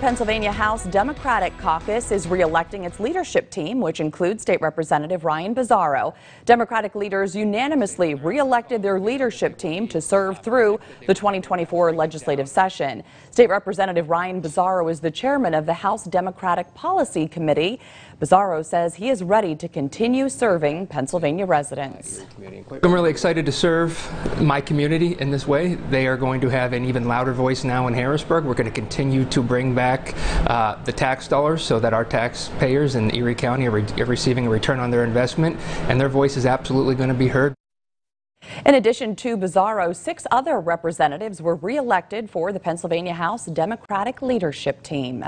Pennsylvania House Democratic Caucus is reelecting its leadership team, which includes State Representative Ryan Bizzarro. Democratic leaders unanimously reelected their leadership team to serve through the 2024 legislative session. State Representative Ryan Bizzarro is the chairman of the House Democratic Policy Committee. Bizzarro says he is ready to continue serving Pennsylvania residents. I'm really excited to serve my community in this way. They are going to have an even louder voice now in Harrisburg. We're going to continue to bring back uh, the tax dollars so that our taxpayers in Erie County are, re are receiving a return on their investment, and their voice is absolutely going to be heard. In addition to Bizzarro, six other representatives were reelected for the Pennsylvania House Democratic Leadership Team.